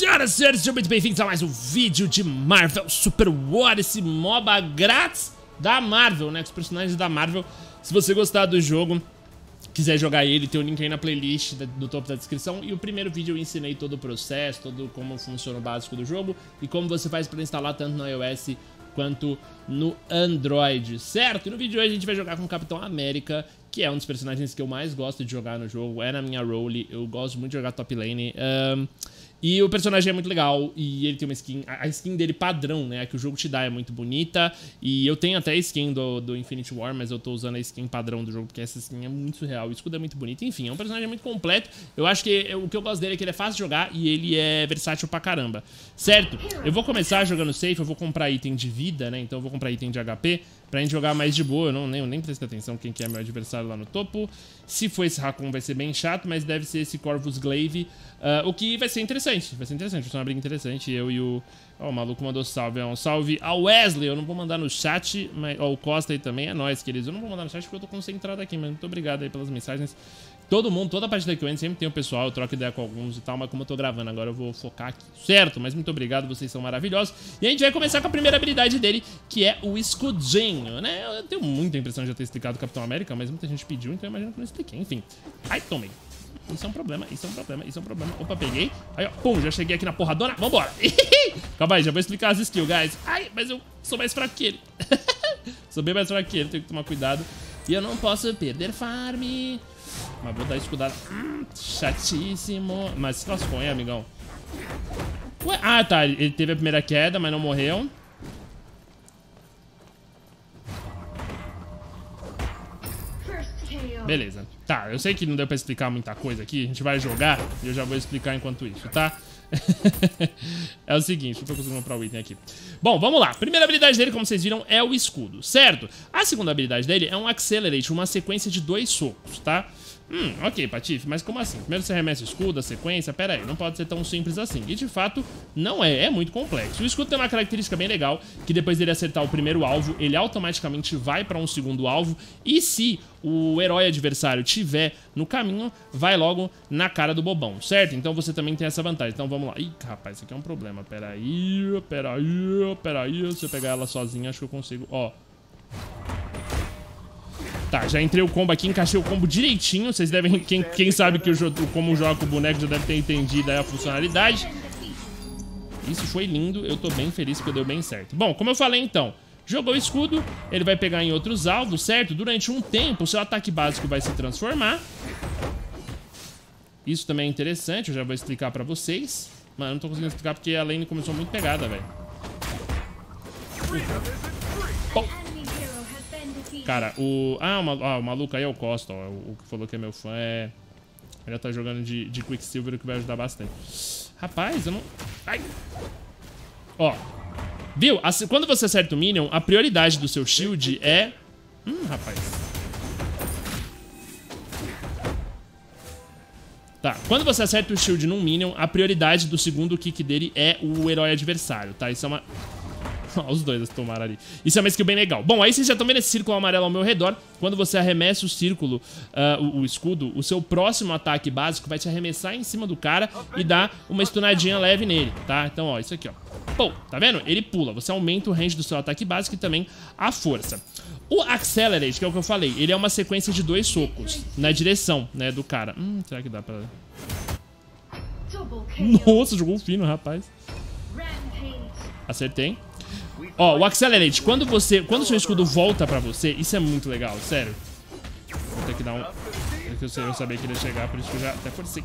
Senhoras e senhores, sejam muito bem-vindos a mais um vídeo de Marvel Super War, esse MOBA grátis da Marvel, né, com os personagens da Marvel. Se você gostar do jogo, quiser jogar ele, tem o um link aí na playlist do topo da descrição. E o primeiro vídeo eu ensinei todo o processo, todo como funciona o básico do jogo e como você faz para instalar tanto no iOS quanto no Android, certo? E no vídeo de hoje a gente vai jogar com o Capitão América, que é um dos personagens que eu mais gosto de jogar no jogo, é na minha role, eu gosto muito de jogar top lane. Um, e o personagem é muito legal e ele tem uma skin, a skin dele padrão, né, a que o jogo te dá é muito bonita. E eu tenho até a skin do, do War, mas eu tô usando a skin padrão do jogo, porque essa skin é muito surreal, o escudo é muito bonito. Enfim, é um personagem muito completo. Eu acho que o que eu gosto dele é que ele é fácil de jogar e ele é versátil pra caramba. Certo? Eu vou começar jogando safe, eu vou comprar item de vida, né, então eu vou comprar item de HP pra gente jogar mais de boa. Eu não, nem, nem prestei atenção quem que é meu adversário lá no topo. Se for esse Raccoon vai ser bem chato, mas deve ser esse Corvus Glaive, uh, o que vai ser interessante. Vai ser interessante, vai ser uma briga interessante. Eu e o... Ó, oh, o maluco mandou salve. É um salve ao Wesley. Eu não vou mandar no chat, mas... Ó, oh, o Costa aí também é nóis, queridos. Eu não vou mandar no chat porque eu tô concentrado aqui, mas muito obrigado aí pelas mensagens. Todo mundo, toda a partida que eu sempre tem o pessoal, eu troco ideia com alguns e tal, mas como eu tô gravando agora, eu vou focar aqui, certo? Mas muito obrigado, vocês são maravilhosos. E a gente vai começar com a primeira habilidade dele, que é o escudinho, né? Eu tenho muita impressão de já ter explicado o Capitão América, mas muita gente pediu, então eu imagino que eu não expliquei. Enfim. Ai, tomei. Isso é um problema, isso é um problema, isso é um problema. Opa, peguei. Aí, ó, pum, já cheguei aqui na porradona. Vambora. Calma aí, já vou explicar as skills, guys. Ai, mas eu sou mais fraco que ele. sou bem mais fraco que ele, tenho que tomar cuidado. E eu não posso perder farm. Mas vou dar escudada. Hum, chatíssimo. Mas se lascou, hein, amigão? Ué? Ah, tá. Ele teve a primeira queda, mas não morreu. Beleza. Tá, eu sei que não deu pra explicar muita coisa aqui. A gente vai jogar e eu já vou explicar enquanto isso, tá? é o seguinte, não tô conseguindo comprar o item aqui. Bom, vamos lá. Primeira habilidade dele, como vocês viram, é o escudo, certo? A segunda habilidade dele é um Accelerate, uma sequência de dois socos, tá? Hum, ok, Patife, mas como assim? Primeiro você remessa o escudo, a sequência, pera aí, não pode ser tão simples assim. E de fato, não é, é muito complexo. O escudo tem uma característica bem legal, que depois dele acertar o primeiro alvo, ele automaticamente vai para um segundo alvo, e se o herói adversário tiver no caminho, vai logo na cara do bobão, certo? Então você também tem essa vantagem. Então vamos lá. Ih, rapaz, isso aqui é um problema. Pera aí, pera aí, pera aí. Se eu pegar ela sozinha, acho que eu consigo. Ó. Tá, já entrei o combo aqui, encaixei o combo direitinho. Vocês devem, quem, quem sabe que eu, como joga o boneco já deve ter entendido a funcionalidade. Isso foi lindo, eu tô bem feliz porque deu bem certo. Bom, como eu falei então, jogou o escudo, ele vai pegar em outros alvos, certo? Durante um tempo, o seu ataque básico vai se transformar. Isso também é interessante, eu já vou explicar pra vocês. Mano, não tô conseguindo explicar porque a lane começou muito pegada, velho. Cara, o... Ah, o, ah, o maluco aí é o Costa, ó. O, que falou que é meu fã é... Ele tá jogando de, de Quicksilver, o que vai ajudar bastante. Rapaz, eu não... Ai! Ó. Viu? Assim, quando você acerta o Minion, a prioridade do seu shield é... Hum, rapaz. Tá, quando você acerta o shield num Minion, a prioridade do segundo kick dele é o herói adversário, tá? Isso é uma Os dois tomaram ali. Isso é uma skill bem legal. Bom, aí vocês já estão vendo esse círculo amarelo ao meu redor. Quando você arremessa o círculo, uh, o, o, escudo, o seu próximo ataque básico vai te arremessar em cima do cara e dar uma stunadinha leve nele, tá? Então, ó, isso aqui, ó. Pô, tá vendo? Ele pula. Você aumenta o range do seu ataque básico e também a força. O Accelerate, que é o que eu falei, ele é uma sequência de dois socos na direção, né, do cara. Hum, será que dá pra... Nossa, jogou fino, rapaz. Acertei. Ó, o Accelerate, quando você... Quando o seu escudo volta pra você, isso é muito legal, sério. Vou ter que dar um... É que eu, sei, eu sabia que ele ia chegar, por isso que eu já até forcei.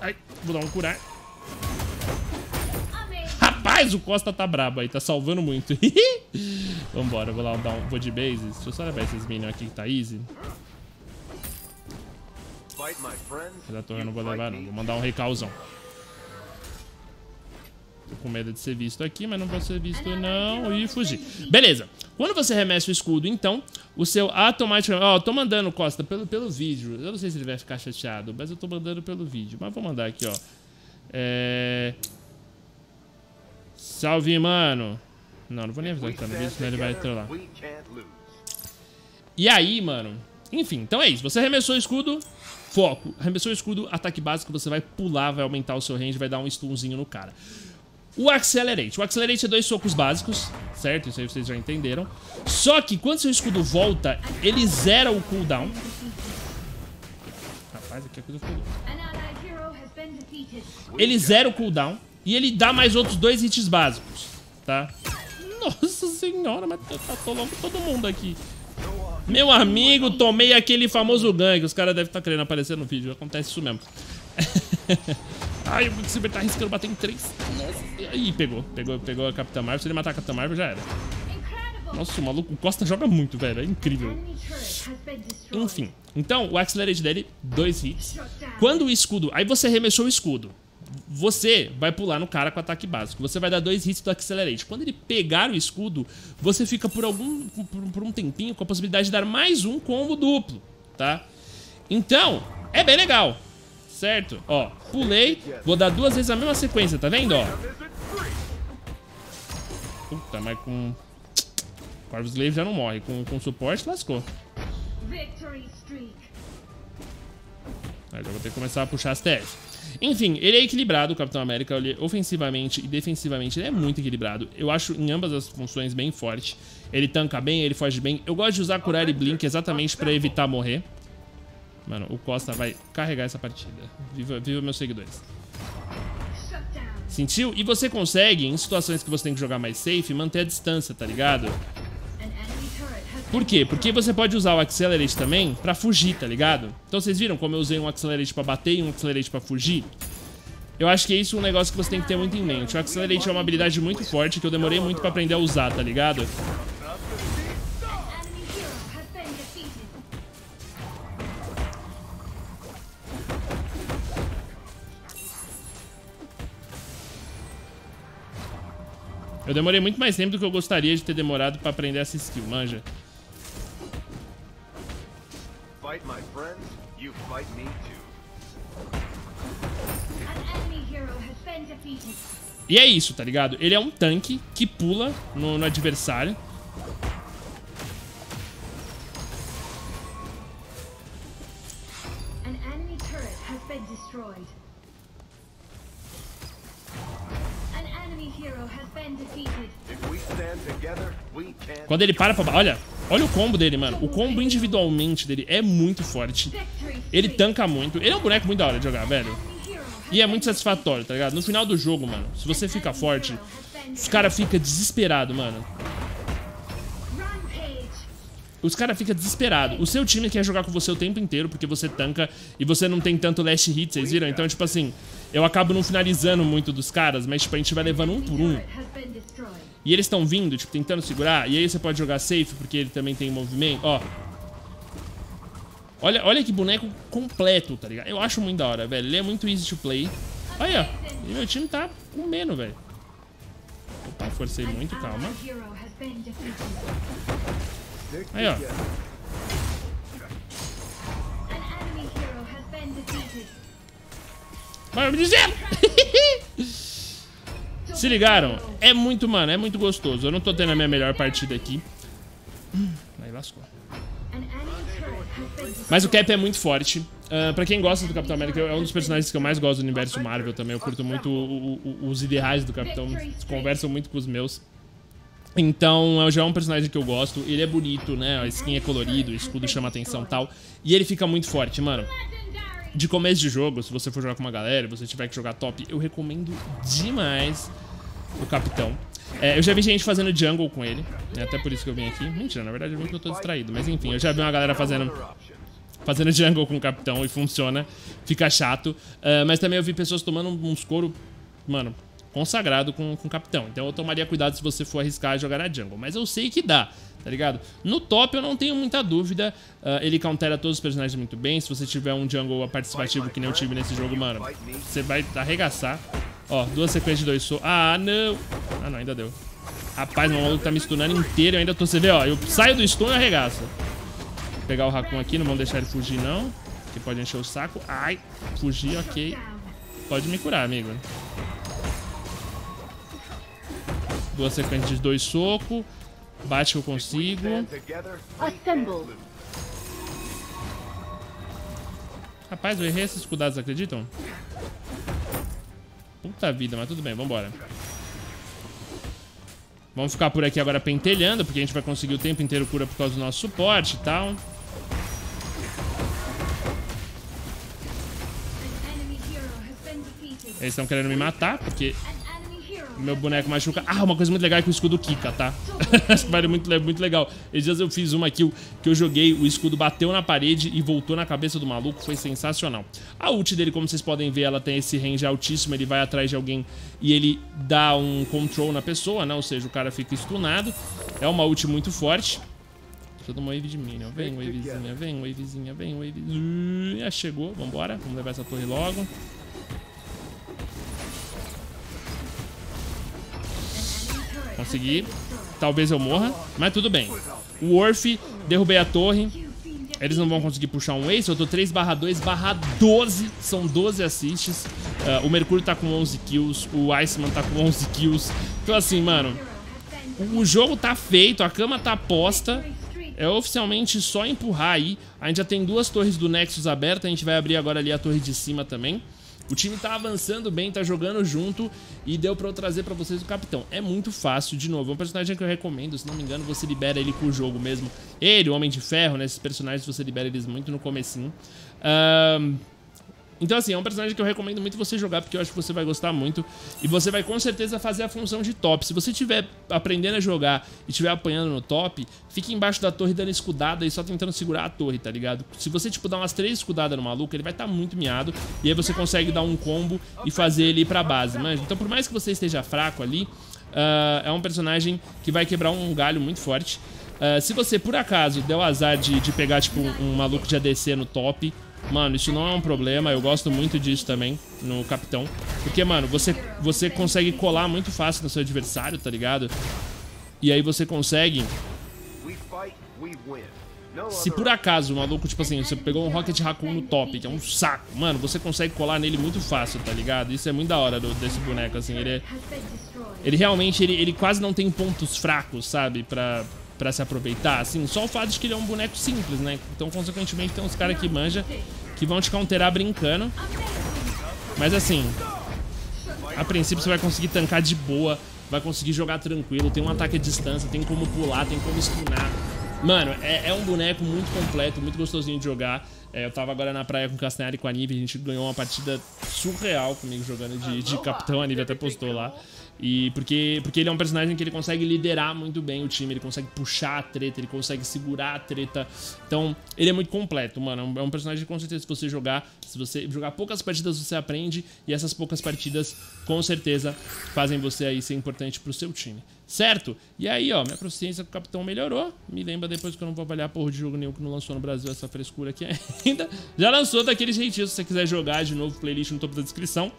Ai, vou dar um curar. Rapaz, o Costa tá brabo aí, tá salvando muito. Vambora, vou lá dar um... Vou de base. Deixa eu só levar esses minions aqui que tá easy. Da torre eu não vou levar não, vou mandar um recalzão. Tô com medo de ser visto aqui, mas não vou ser visto não. E fugir. Beleza. Quando você remessa o escudo, então, o seu automaticamente... Ó, oh, tô mandando, Costa, pelo, pelo vídeo. Eu não sei se ele vai ficar chateado, mas eu tô mandando pelo vídeo. Mas vou mandar aqui, ó. É... Salve, mano. Não, não vou nem avisar que tá no vídeo, senão ele vai trollar. E aí, mano... Enfim, então é isso. Você arremessou o escudo, foco. Arremessou o escudo, ataque básico, você vai pular, vai aumentar o seu range, vai dar um stunzinho no cara. O Accelerate. O Accelerate é dois socos básicos, certo? Isso aí vocês já entenderam. Só que quando seu escudo volta, ele zera o cooldown. Rapaz, aqui a coisa ficou Ele zera o cooldown e ele dá mais outros dois hits básicos, tá? Nossa senhora, mas tá atolando todo mundo aqui. Meu amigo, tomei aquele famoso gangue. Os caras devem estar tá querendo aparecer no vídeo. Acontece isso mesmo. Ai, o Quicksilver tá arriscando bater em três. Nossa. Ih, pegou. Pegou, pegou a Capitã Marvel. Se ele matar a Capitã Marvel, já era. Nossa, o maluco, o Costa joga muito, velho. É incrível. Enfim. Então, o Accelerate dele, dois hits. Quando o escudo... Aí você arremessou o escudo. Você vai pular no cara com ataque básico. Você vai dar dois hits do Accelerate. Quando ele pegar o escudo, você fica por algum por, por um tempinho com a possibilidade de dar mais um combo duplo, tá? Então, é bem legal certo? Ó, pulei, vou dar duas vezes a mesma sequência, tá vendo, ó? Puta, mas com... Corvus Slave já não morre, com, com suporte lascou. Aí já vou ter que começar a puxar as TF. Enfim, ele é equilibrado, o Capitão América, ele, ofensivamente e defensivamente, ele é muito equilibrado. Eu acho em ambas as funções bem forte. Ele tanca bem, ele foge bem. Eu gosto de usar curar e blink exatamente pra evitar morrer. Mano, o Costa vai carregar essa partida. Viva, viva meus seguidores. Sentiu? E você consegue, em situações que você tem que jogar mais safe, manter a distância, tá ligado? Por quê? Porque você pode usar o Accelerate também pra fugir, tá ligado? Então vocês viram como eu usei um Accelerate pra bater e um Accelerate pra fugir? Eu acho que é isso um negócio que você tem que ter muito em mente. O Accelerate é uma habilidade muito forte que eu demorei muito pra aprender a usar, tá ligado? Eu demorei muito mais tempo do que eu gostaria de ter demorado pra aprender essa skill, manja. Fight my friends, you fight me too. E é isso, tá ligado? Ele é um tanque que pula no, no adversário. Quando ele para pra... Olha, olha o combo dele, mano. O combo individualmente dele é muito forte. Ele tanca muito. Ele é um boneco muito da hora de jogar, velho. E é muito satisfatório, tá ligado? No final do jogo, mano, se você fica forte, os caras ficam desesperados, mano. Os caras ficam desesperados. O seu time quer jogar com você o tempo inteiro, porque você tanca e você não tem tanto last hit, vocês viram? Então, tipo assim, eu acabo não finalizando muito dos caras, mas, tipo, a gente vai levando um por um. E eles estão vindo, tipo, tentando segurar. E aí você pode jogar safe, porque ele também tem movimento. Ó. Olha, olha que boneco completo, tá ligado? Eu acho muito da hora, velho. Ele é muito easy to play. Olha, ó. E meu time tá comendo, velho. Opa, forcei muito, calma. Aí, ó. Vai me dizer! Se ligaram? É muito, mano, é muito gostoso. Eu não tô tendo a minha melhor partida aqui. Aí lascou. Mas o Cap é muito forte. Uh, pra quem gosta do Capitão América, é um dos personagens que eu mais gosto do universo Marvel também. Eu curto muito o, o, os ideais do Capitão. Conversam muito com os meus. Então, já é um personagem que eu gosto. Ele é bonito, né? A skin é colorido, o escudo chama atenção e tal. E ele fica muito forte, mano. De começo de jogo, se você for jogar com uma galera, você tiver que jogar top, eu recomendo demais o Capitão. É, eu já vi gente fazendo jungle com ele, né? até por isso que eu vim aqui. Mentira, na verdade eu vim que eu tô distraído, mas enfim, eu já vi uma galera fazendo fazendo jungle com o Capitão e funciona, fica chato. Uh, mas também eu vi pessoas tomando uns couro, mano, consagrado com, com o Capitão. Então eu tomaria cuidado se você for arriscar jogar na jungle. Mas eu sei que dá, tá ligado? No top eu não tenho muita dúvida. Uh, ele countera todos os personagens muito bem. Se você tiver um jungle participativo que nem eu tive nesse jogo, mano, você vai arregaçar. Ó, duas sequências de dois so... Ah, não. Ah, não, ainda deu. Rapaz, meu maluco tá me stunando inteiro. Eu ainda tô... Você vê, ó. Eu saio do stun e arregaço. Vou pegar o Raccoon aqui. Não vamos deixar ele fugir, não. Que pode encher o saco. Ai. Fugir, ok. Pode me curar, amigo. Duas sequências de dois socos. Bate que eu consigo. Rapaz, eu errei esses escudados, acreditam? Puta vida, mas tudo bem, vambora. Vamos ficar por aqui agora pentelhando, porque a gente vai conseguir o tempo inteiro cura por causa do nosso suporte e tal. Eles estão querendo me matar, porque meu boneco machuca. Ah, uma coisa muito legal é que o escudo quica, tá? Que vale muito, muito legal. Esses dias eu fiz uma aqui que eu joguei, o escudo bateu na parede e voltou na cabeça do maluco. Foi sensacional. A ult dele, como vocês podem ver, ela tem esse range altíssimo. Ele vai atrás de alguém e ele dá um control na pessoa, né? Ou seja, o cara fica stunado. É uma ult muito forte. Deixa eu uma wave de minion. Vem, wavezinha, vem, wavezinha, vem, wavezinha. Chegou, vambora. Vamos levar essa torre logo. Consegui. Talvez eu morra, mas tudo bem. O Worf, derrubei a torre. Eles não vão conseguir puxar um Ace. Eu tô 3 barra 2 barra 12. São 12 assists. Uh, o Mercúrio tá com 11 kills. O Iceman tá com 11 kills. Então assim, mano... O jogo tá feito. A cama tá posta. É oficialmente só empurrar aí. A gente já tem duas torres do Nexus abertas. A gente vai abrir agora ali a torre de cima também. O time tá avançando bem, tá jogando junto e deu pra eu trazer pra vocês o capitão. É muito fácil, de novo, é um personagem que eu recomendo, se não me engano você libera ele com o jogo mesmo. Ele, o Homem de Ferro, né, esses personagens você libera eles muito no comecinho. Um, então, assim, é um personagem que eu recomendo muito você jogar, porque eu acho que você vai gostar muito. E você vai com certeza fazer a função de top. Se você estiver aprendendo a jogar e estiver apanhando no top, fique embaixo da torre dando escudada e só tentando segurar a torre, tá ligado? Se você, tipo, dar umas três escudadas no maluco, ele vai estar tá muito miado. E aí você consegue dar um combo e fazer ele ir pra base, manja. Então, por mais que você esteja fraco ali, uh, é um personagem que vai quebrar um galho muito forte. Uh, se você, por acaso, der o azar de, de pegar, tipo, um, um maluco de ADC no top Mano, isso não é um problema, eu gosto muito disso também no Capitão. Porque, mano, você, você consegue colar muito fácil no seu adversário, tá ligado? E aí você consegue... Se por acaso o maluco, tipo assim, você pegou um Rocket Raccoon no top, que é um saco, mano, você consegue colar nele muito fácil, tá ligado? Isso é muito da hora do, desse boneco, assim, ele é, Ele realmente, ele, ele quase não tem pontos fracos, sabe, pra, pra se aproveitar, assim, só o fato de que ele é um boneco simples, né? Então, consequentemente, tem uns caras que manja que vão te counterar brincando. Mas assim, a princípio você vai conseguir tancar de boa, vai conseguir jogar tranquilo, tem um ataque à distância, tem como pular, tem como stunar. Mano, é, é um boneco muito completo, muito gostosinho de jogar. É, eu tava agora na praia com o Castanhari e com a Nive, a gente ganhou uma partida surreal comigo jogando de, de capitão, a Nive até postou lá. E porque, porque ele é um personagem que ele consegue liderar muito bem o time, ele consegue puxar a treta, ele consegue segurar a treta. Então, ele é muito completo, mano. É um personagem que com certeza se você jogar, se você jogar poucas partidas você aprende e essas poucas partidas com certeza fazem você aí ser importante pro seu time. Certo? E aí, ó, minha proficiência com o capitão melhorou. Me lembra depois que eu não vou avaliar porra de jogo nenhum que não lançou no Brasil essa frescura aqui ainda. Já lançou daquele jeitinho, se você quiser jogar de novo, playlist no topo da descrição.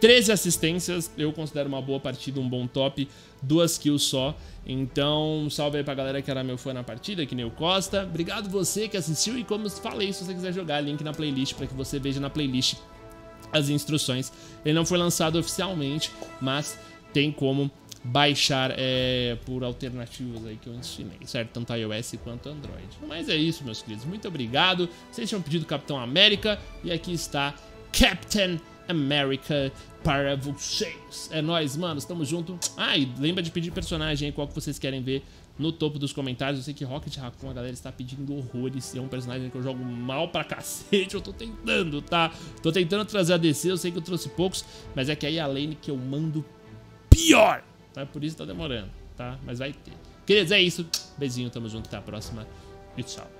13 assistências, eu considero uma boa partida, um bom top, duas kills só. Então, salve aí pra galera que era meu fã na partida, que nem o Costa. Obrigado você que assistiu e como eu falei, se você quiser jogar, link na playlist para que você veja na playlist as instruções. Ele não foi lançado oficialmente, mas tem como baixar é, por alternativas aí que eu ensinei, certo? Tanto iOS quanto Android. Mas é isso, meus queridos. Muito obrigado. Vocês tinham pedido Capitão América e aqui está Captain America para vocês. É nóis, mano, tamo junto. Ah, e lembra de pedir personagem aí, qual que vocês querem ver no topo dos comentários. Eu sei que Rocket Raccoon, a galera está pedindo horrores. É um personagem que eu jogo mal pra cacete. Eu tô tentando, tá? Tô tentando trazer a DC, eu sei que eu trouxe poucos, mas é que aí a lane que eu mando pior. Tá? Por isso tá demorando, tá? Mas vai ter. Queridos, é isso. Beijinho, tamo junto, até a próxima e tchau.